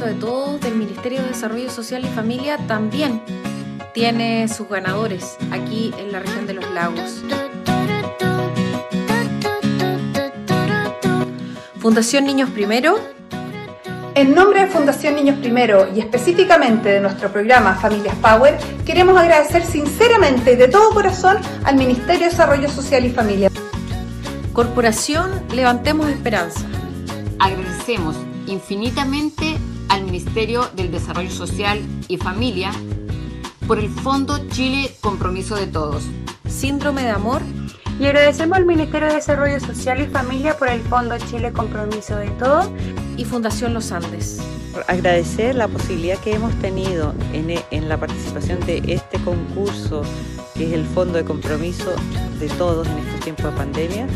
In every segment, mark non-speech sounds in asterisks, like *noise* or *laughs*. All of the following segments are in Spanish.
Compromiso de Todos del Ministerio de Desarrollo Social y Familia también tiene sus ganadores aquí en la región de los lagos. Fundación Niños Primero. En nombre de Fundación Niños Primero y específicamente de nuestro programa Familias Power, queremos agradecer sinceramente y de todo corazón al Ministerio de Desarrollo Social y Familia. Corporación Levantemos Esperanza. Agradecemos infinitamente Ministerio del Desarrollo Social y Familia por el Fondo Chile Compromiso de Todos. Síndrome de Amor. Y agradecemos al Ministerio de Desarrollo Social y Familia por el Fondo Chile Compromiso de Todos. Y Fundación Los Andes. Agradecer la posibilidad que hemos tenido en, en la participación de este concurso, que es el Fondo de Compromiso de Todos en estos tiempos de pandemia,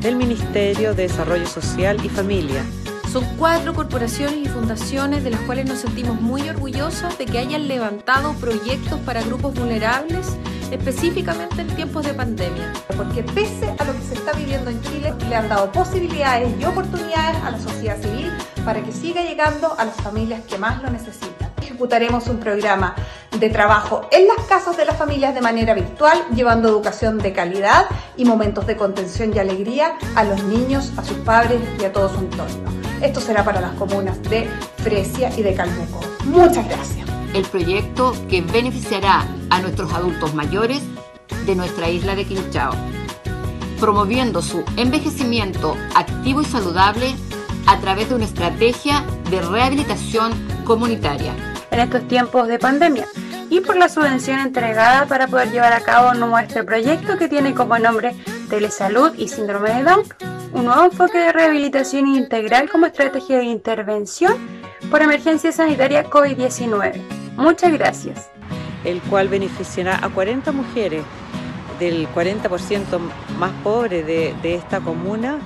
del Ministerio de Desarrollo Social y Familia. Son cuatro corporaciones y fundaciones de las cuales nos sentimos muy orgullosas de que hayan levantado proyectos para grupos vulnerables, específicamente en tiempos de pandemia. Porque pese a lo que se está viviendo en Chile, le han dado posibilidades y oportunidades a la sociedad civil para que siga llegando a las familias que más lo necesitan. Ejecutaremos un programa de trabajo en las casas de las familias de manera virtual, llevando educación de calidad y momentos de contención y alegría a los niños, a sus padres y a todo su entorno. Esto será para las comunas de Fresia y de Calbuco. Muchas gracias. El proyecto que beneficiará a nuestros adultos mayores de nuestra isla de Quinchao, promoviendo su envejecimiento activo y saludable a través de una estrategia de rehabilitación comunitaria. En estos tiempos de pandemia y por la subvención entregada para poder llevar a cabo nuestro proyecto que tiene como nombre Telesalud y Síndrome de Down, un nuevo enfoque de rehabilitación integral como estrategia de intervención por emergencia sanitaria COVID-19. Muchas gracias. El cual beneficiará a 40 mujeres del 40% más pobre de, esta comuna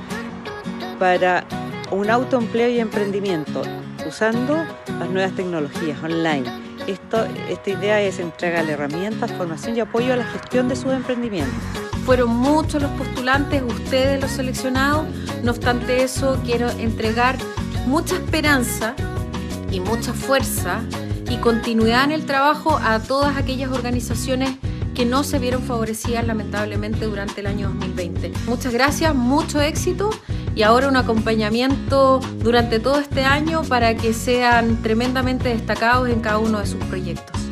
para un autoempleo y emprendimiento usando las nuevas tecnologías online. Esta idea es entregar herramientas, formación y apoyo a la gestión de sus emprendimientos. Fueron muchos los postulantes, ustedes los seleccionados. No obstante eso, quiero entregar mucha esperanza y mucha fuerza y continuidad en el trabajo a todas aquellas organizaciones que no se vieron favorecidas lamentablemente durante el año 2020. Muchas gracias, mucho éxito y ahora un acompañamiento durante todo este año para que sean tremendamente destacados en cada uno de sus proyectos.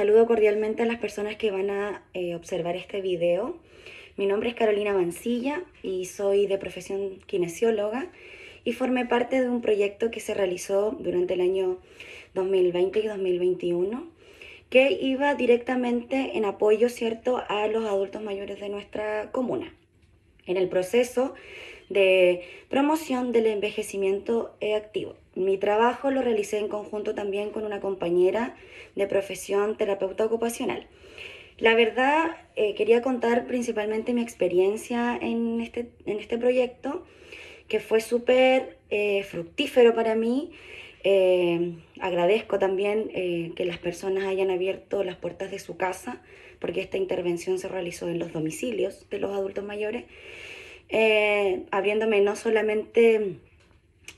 Saludo cordialmente a las personas que van a eh, observar este video. Mi nombre es Carolina Mancilla y soy de profesión kinesióloga y formé parte de un proyecto que se realizó durante el año 2020 y 2021 que iba directamente en apoyo, ¿cierto?, a los adultos mayores de nuestra comuna. En el proceso de promoción del envejecimiento activo. Mi trabajo lo realicé en conjunto también con una compañera de profesión terapeuta ocupacional. La verdad, eh, quería contar principalmente mi experiencia en este, en este proyecto, que fue súper eh, fructífero para mí. Eh, agradezco también que las personas hayan abierto las puertas de su casa, porque esta intervención se realizó en los domicilios de los adultos mayores, abriéndome no solamente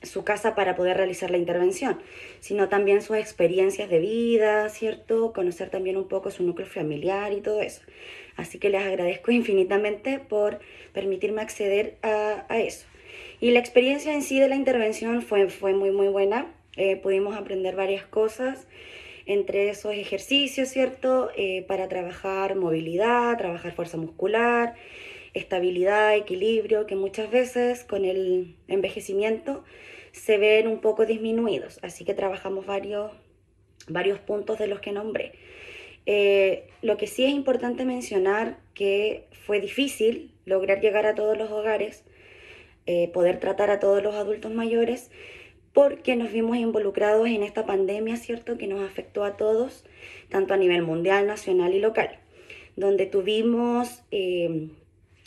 su casa para poder realizar la intervención, sino también sus experiencias de vida, ¿cierto? Conocer también un poco su núcleo familiar y todo eso. Así que les agradezco *laughs* infinitamente por permitirme acceder a, eso. Y la experiencia en sí de la intervención fue, fue muy, muy buena. Eh, pudimos aprender varias cosas, entre esos ejercicios, ¿cierto? Eh, para trabajar movilidad, trabajar fuerza muscular, estabilidad, equilibrio, que muchas veces con el envejecimiento se ven un poco disminuidos. Así que trabajamos varios, varios puntos de los que nombré. Eh, lo que sí es importante mencionar que fue difícil lograr llegar a todos los hogares, eh, poder tratar a todos los adultos mayores, porque nos vimos involucrados en esta pandemia, ¿cierto? Que nos afectó a todos, tanto a nivel mundial, nacional y local, donde tuvimos eh,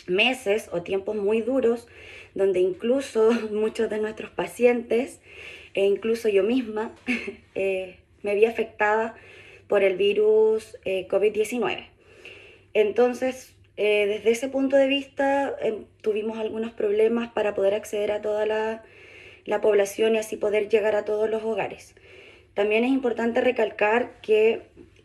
meses o tiempos muy duros, donde incluso *laughs* muchos de nuestros pacientes, e incluso yo misma, *laughs* eh, me vi afectada por el virus eh, COVID-19. Entonces, desde ese punto de vista, tuvimos algunos problemas para poder acceder a toda la la población y así poder llegar a todos los hogares. También es importante recalcar que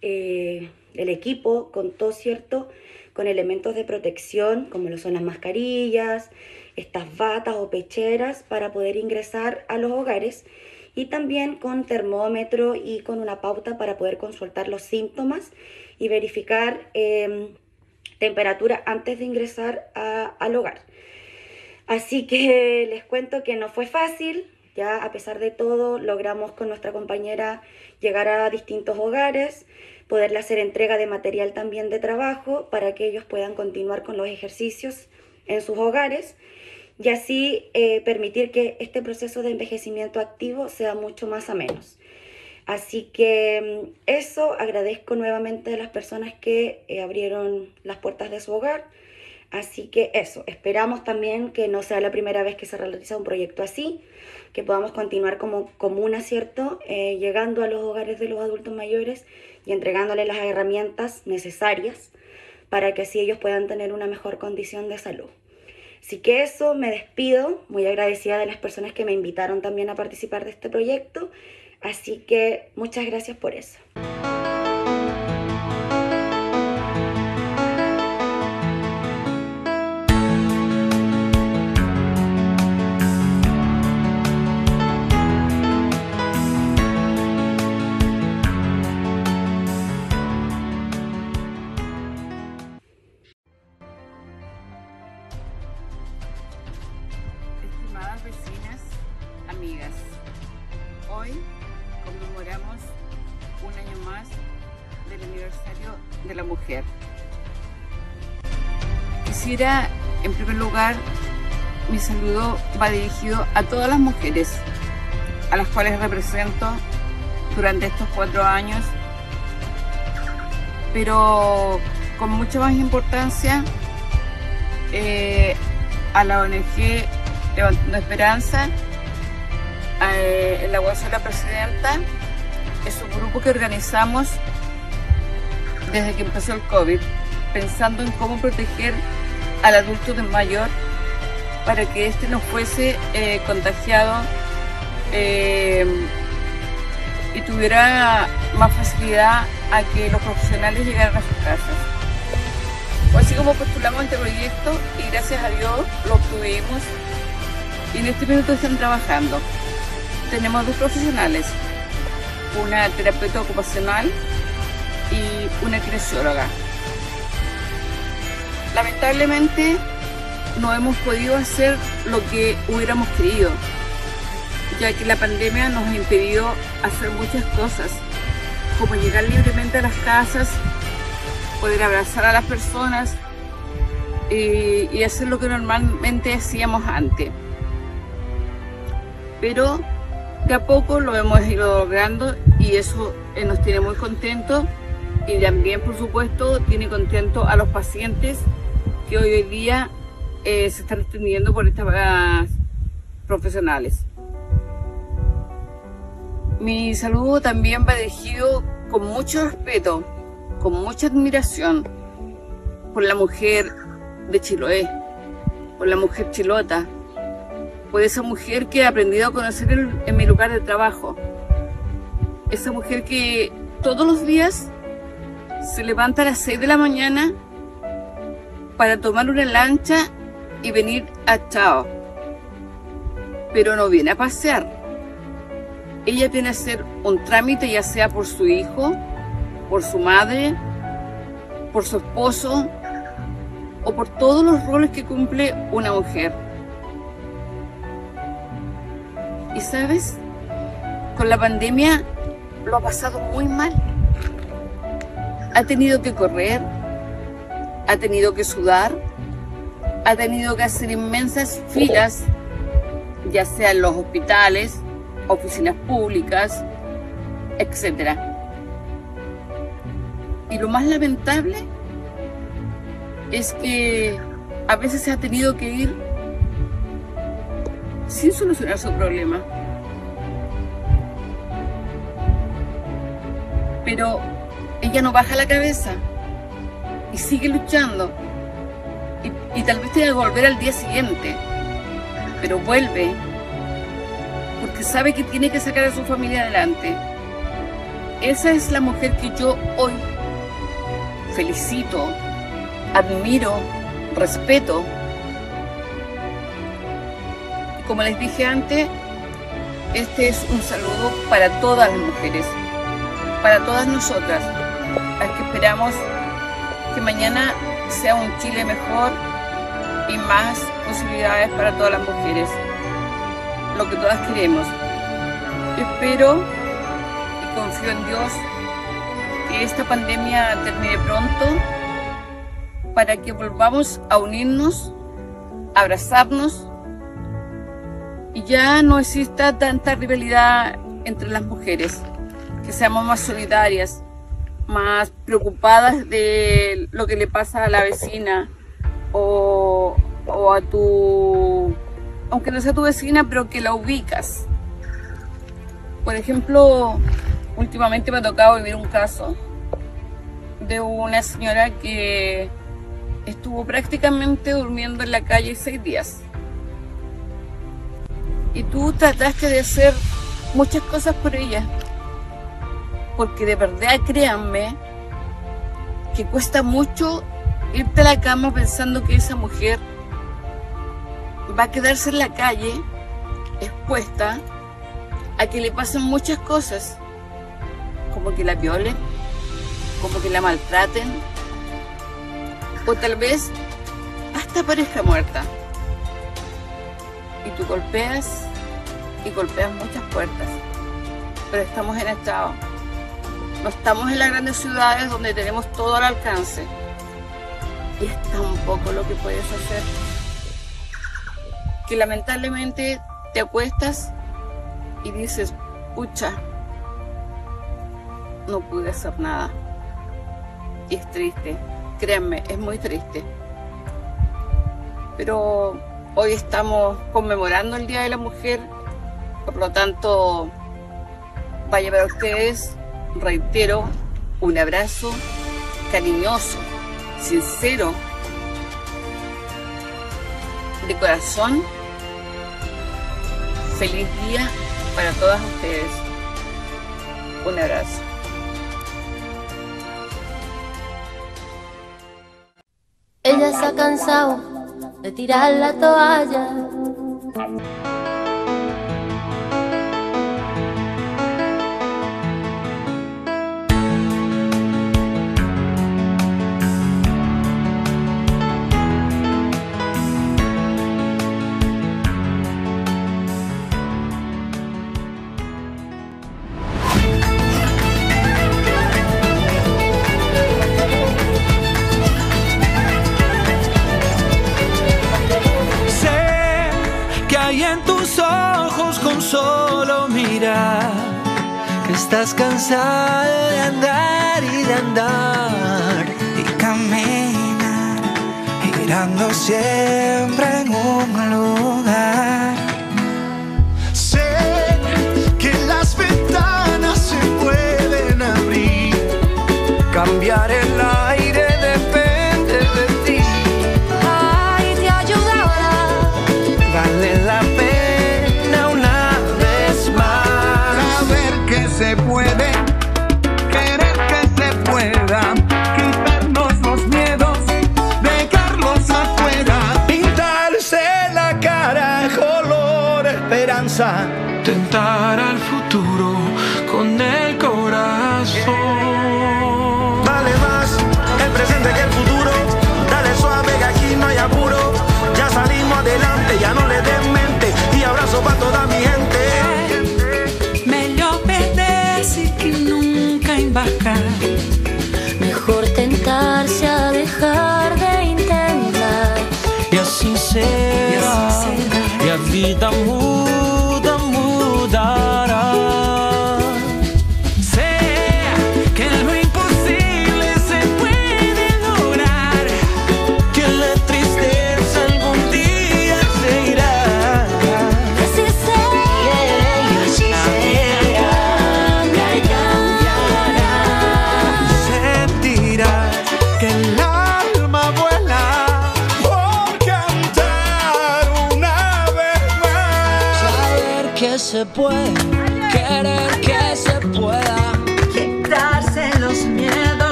eh, el equipo contó, ¿cierto?, con elementos de protección, como lo son las mascarillas, estas batas o pecheras para poder ingresar a los hogares y también con termómetro y con una pauta para poder consultar los síntomas y verificar em, temperatura antes de ingresar al hogar. Así que *laughs* les cuento que no fue fácil, ya a pesar de todo logramos con nuestra compañera llegar a distintos hogares, poderle hacer entrega de material también de trabajo para que ellos puedan continuar con los ejercicios en sus hogares y así eh, permitir que este proceso de envejecimiento activo sea mucho más a menos. Así que mm, eso agradezco nuevamente a las personas que eh, abrieron las puertas de su hogar Así que eso, esperamos también que no sea la primera vez que se realiza un proyecto así, que podamos continuar como comuna, ¿cierto? Eh, llegando a los hogares de los adultos mayores y entregándoles las herramientas necesarias para que así ellos puedan tener una mejor condición de salud. Así que eso, me despido, muy agradecida de las personas que me invitaron también a participar de este proyecto, así que muchas gracias por eso. Quisiera, en primer lugar, mi saludo va dirigido a todas las mujeres a las cuales represento durante estos cuatro años, pero con mucha más importancia eh, a la ONG Levantando Esperanza, eh, la UAS de la Presidenta, es un grupo que organizamos desde que empezó el COVID, pensando en cómo proteger al adulto mayor para que éste no fuese eh, contagiado eh, y tuviera más facilidad a que los profesionales llegaran a sus casas. Así como postulamos este proyecto y gracias a Dios lo obtuvimos y en este minuto están trabajando. Tenemos dos profesionales, una terapeuta ocupacional una kinesióloga. Lamentablemente no hemos podido hacer lo que hubiéramos querido, ya que la pandemia nos ha impedido hacer muchas cosas, como llegar libremente a las casas, poder abrazar a las personas y, y hacer lo que normalmente hacíamos antes. Pero de a poco lo hemos ido logrando y eso eh, nos tiene muy contentos y también, por supuesto, tiene contento a los pacientes que hoy en día eh, se están atendiendo por estas profesionales. Mi saludo también va dirigido con mucho respeto, con mucha admiración por la mujer de Chiloé, por la mujer chilota, por esa mujer que he aprendido a conocer en mi lugar de trabajo. Esa mujer que todos los días se levanta a las 6 de la mañana para tomar una lancha y venir a Chao. Pero no viene a pasear. Ella viene a hacer un trámite ya sea por su hijo, por su madre, por su esposo o por todos los roles que cumple una mujer. Y sabes, con la pandemia lo ha pasado muy mal ha tenido que correr, ha tenido que sudar, ha tenido que hacer inmensas filas, ya sea en los hospitales oficinas públicas, etc. Y lo más lamentable es que a veces se ha tenido que ir sin solucionar su problema. Pero ella no baja la cabeza y sigue luchando. Y, y tal vez tenga que volver al día siguiente, pero vuelve porque sabe que tiene que sacar a su familia adelante. Esa es la mujer que yo hoy felicito, admiro, respeto. Como les dije antes, este es un saludo para todas las mujeres, para todas nosotras, esperamos que mañana sea un Chile mejor y más posibilidades para todas las mujeres lo que todas queremos. Espero y confío en Dios que esta pandemia termine pronto para que volvamos a unirnos, abrazarnos y ya no exista tanta rivalidad entre las mujeres, que seamos más solidarias, más preocupadas de lo que le pasa a la vecina o, a tu aunque no sea tu vecina, pero que la ubicas. Por ejemplo, últimamente me ha tocado vivir un caso de una señora que estuvo prácticamente durmiendo en la calle seis días. Y tú trataste de hacer muchas cosas por ella. Porque de verdad, créanme, que cuesta mucho irte a la cama pensando que esa mujer va a quedarse en la calle expuesta a que le pasen muchas cosas, como que la violen, como que la maltraten, o tal vez hasta parezca muerta. Y tú golpeas y golpeas muchas puertas, pero estamos en estado. No estamos en las grandes ciudades donde tenemos todo al alcance. Y es tan poco lo que puedes hacer que lamentablemente te acuestas y dices, pucha, no pude hacer nada. Y es triste, créanme, es muy triste. Pero hoy estamos conmemorando el Día de la Mujer, por lo tanto, vaya para ustedes, reitero, un abrazo cariñoso, sincero, de corazón, feliz día para todas ustedes. Un abrazo. Ella se ha cansado de tirar la toalla. Estás cansado Tentar al futuro con el corazón. Vale más el presente que el futuro. Dale suave que aquí no hay apuro. Ya salimos adelante, ya no le den mente. Y abrazo para toda mi gente. Melhor perder-se que nunca embarcar. Mejor tentarse a dejar de intentar. E assim será. E a vida muda, muda.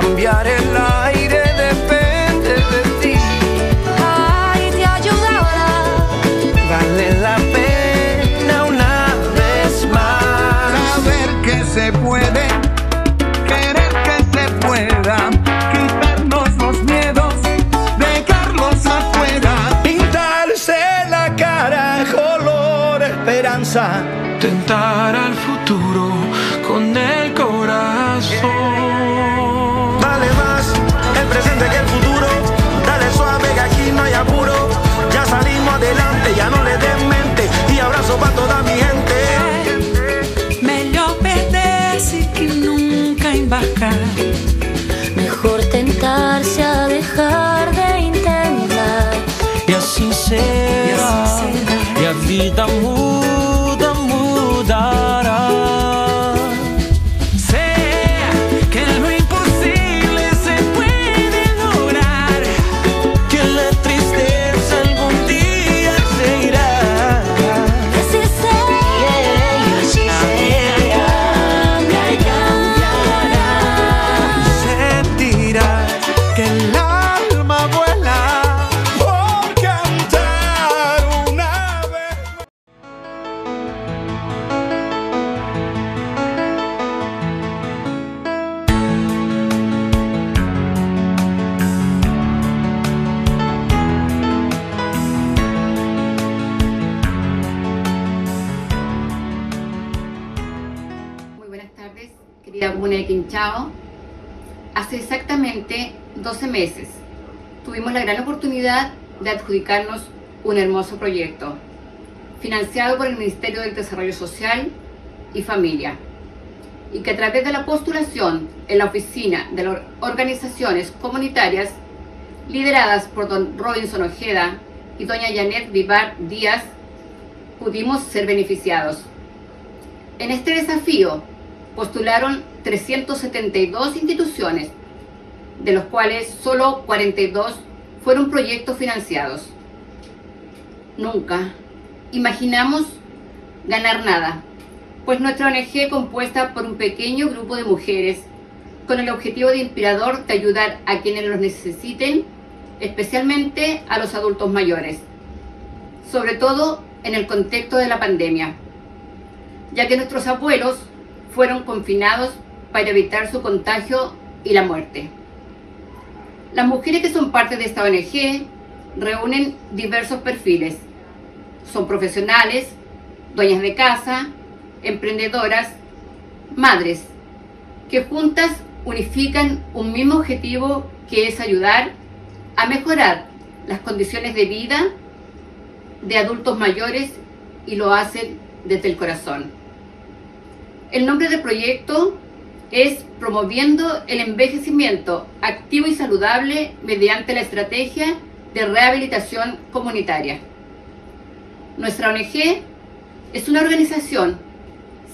Cambiar el aire depende de ti. Ay, te ayudará. Vale la pena una vez más. Saber que se puede, querer que se pueda, quitarnos los miedos, dejarlos afuera. Pintarse la cara color esperanza. Tentar Mejor tentarse a dejar de intentar. E assim será, e a vida muda, Comuna de Quinchao. Hace exactamente 12 meses tuvimos la gran oportunidad de adjudicarnos un hermoso proyecto financiado por el Ministerio del Desarrollo Social y Familia y que a través de la postulación en la oficina de las organizaciones comunitarias lideradas por don Robinson Ojeda y doña Janet Vivar Díaz pudimos ser beneficiados. En este desafío postularon 372 instituciones, de los cuales solo 42 fueron proyectos financiados. Nunca imaginamos ganar nada, pues nuestra ONG compuesta por un pequeño grupo de mujeres con el objetivo de inspirador de ayudar a quienes los necesiten, especialmente a los adultos mayores, sobre todo en el contexto de la pandemia, ya que nuestros abuelos fueron confinados para evitar su contagio y la muerte. Las mujeres que son parte de esta ONG reúnen diversos perfiles, Son profesionales, dueñas de casa, emprendedoras, madres, que juntas unifican un mismo objetivo que es ayudar a mejorar las condiciones de vida de adultos mayores y lo hacen desde el corazón. El nombre del proyecto es Promoviendo el envejecimiento activo y saludable mediante la estrategia de rehabilitación comunitaria. Nuestra ONG es una organización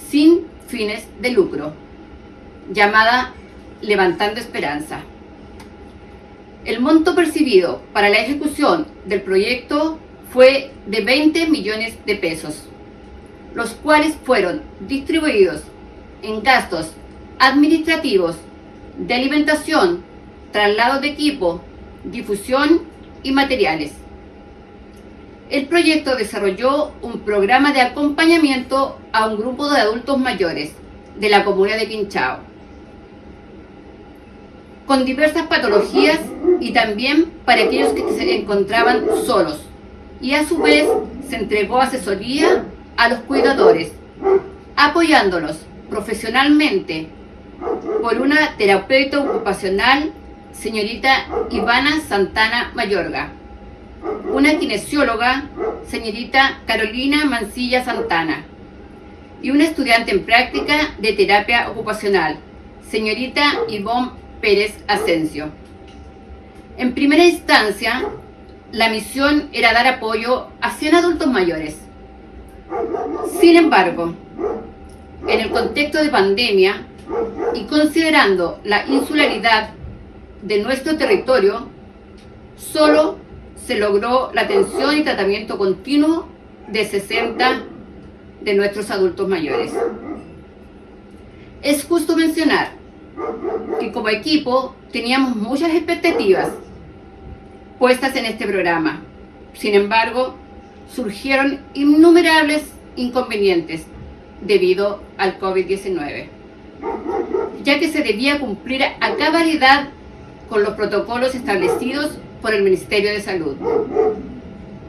sin fines de lucro llamada Levantando Esperanza. El monto percibido para la ejecución del proyecto fue de 20 millones de pesos, los cuales fueron distribuidos en gastos administrativos, de alimentación, traslado de equipo, difusión y materiales. El proyecto desarrolló un programa de acompañamiento a un grupo de adultos mayores de la comuna de Quinchao, con diversas patologías y también para aquellos que se encontraban solos. Y a su vez se entregó asesoría a los cuidadores, apoyándolos profesionalmente por una terapeuta ocupacional, señorita Ivana Santana Mayorga, una kinesióloga, señorita Carolina Mancilla Santana, y una estudiante en práctica de terapia ocupacional, señorita Ivonne Pérez Asensio. En primera instancia, la misión era dar apoyo a 100 adultos mayores. Sin embargo, en el contexto de pandemia y considerando la insularidad de nuestro territorio, solo se logró la atención y tratamiento continuo de 60 de nuestros adultos mayores. Es justo mencionar que como equipo teníamos muchas expectativas puestas en este programa. Sin embargo, surgieron innumerables inconvenientes debido al COVID-19, ya que se debía cumplir a cabalidad con los protocolos establecidos por el Ministerio de Salud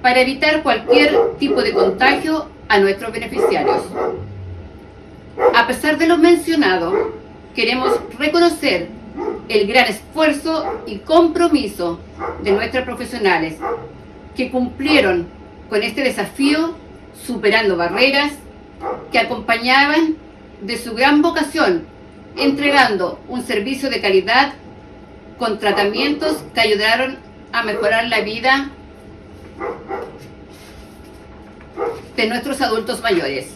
para evitar cualquier tipo de contagio a nuestros beneficiarios. A pesar de lo mencionado, queremos reconocer el gran esfuerzo y compromiso de nuestros profesionales que cumplieron con este desafío superando barreras que acompañaban de su gran vocación, entregando un servicio de calidad con tratamientos que ayudaron a mejorar la vida de nuestros adultos mayores.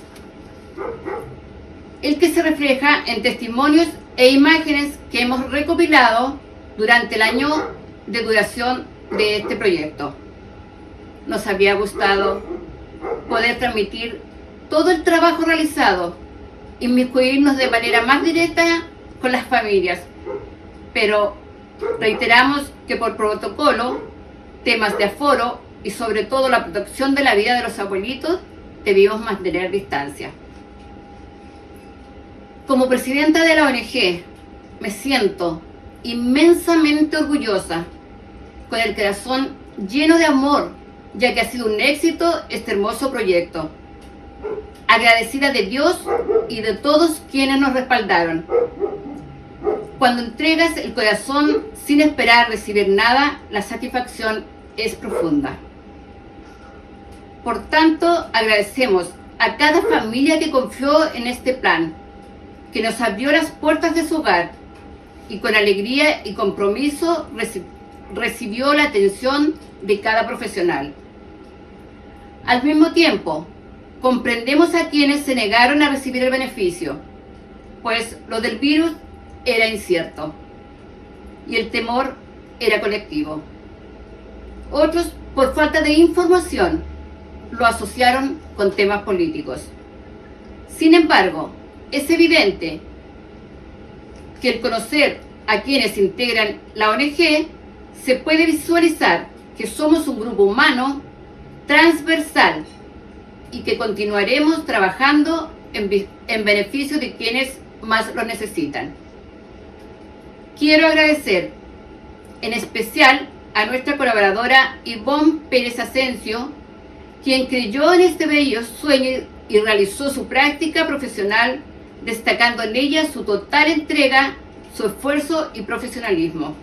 El que se refleja en testimonios e imágenes que hemos recopilado durante el año de duración de este proyecto. Nos había gustado poder transmitir todo el trabajo realizado, inmiscuirnos de manera más directa con las familias, pero reiteramos que por protocolo, temas de aforo y sobre todo la protección de la vida de los abuelitos, debimos mantener distancia. Como presidenta de la ONG, me siento inmensamente orgullosa, con el corazón lleno de amor, ya que ha sido un éxito este hermoso proyecto. Agradecida de Dios y de todos quienes nos respaldaron. Cuando entregas el corazón sin esperar recibir nada, la satisfacción es profunda. Por tanto, agradecemos a cada familia que confió en este plan, que nos abrió las puertas de su hogar y con alegría y compromiso reci- recibió la atención de cada profesional. Al mismo tiempo, comprendemos a quienes se negaron a recibir el beneficio, pues lo del virus era incierto y el temor era colectivo. Otros, por falta de información, lo asociaron con temas políticos. Sin embargo, es evidente que el conocer a quienes integran la ONG se puede visualizar que somos un grupo humano transversal y que continuaremos trabajando en, en beneficio de quienes más lo necesitan. Quiero agradecer en especial a nuestra colaboradora Ivonne Pérez Asensio, quien creyó en este bello sueño y realizó su práctica profesional, destacando en ella su total entrega, su esfuerzo y profesionalismo.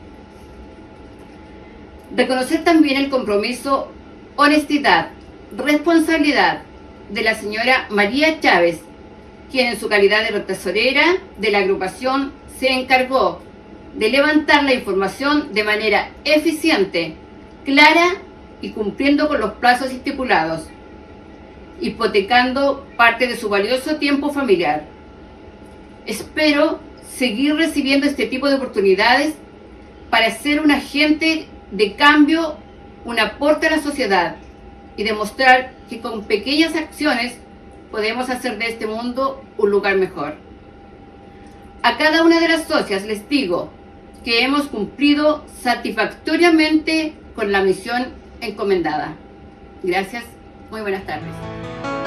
Reconocer también el compromiso, honestidad, responsabilidad de la señora María Chávez, quien en su calidad de tesorera de la agrupación se encargó de levantar la información de manera eficiente, clara y cumpliendo con los plazos estipulados, hipotecando parte de su valioso tiempo familiar. Espero seguir recibiendo este tipo de oportunidades para ser un agente de cambio, un aporte a la sociedad y demostrar que con pequeñas acciones podemos hacer de este mundo un lugar mejor. A cada una de las socias les digo que hemos cumplido satisfactoriamente con la misión encomendada. Gracias, muy buenas tardes.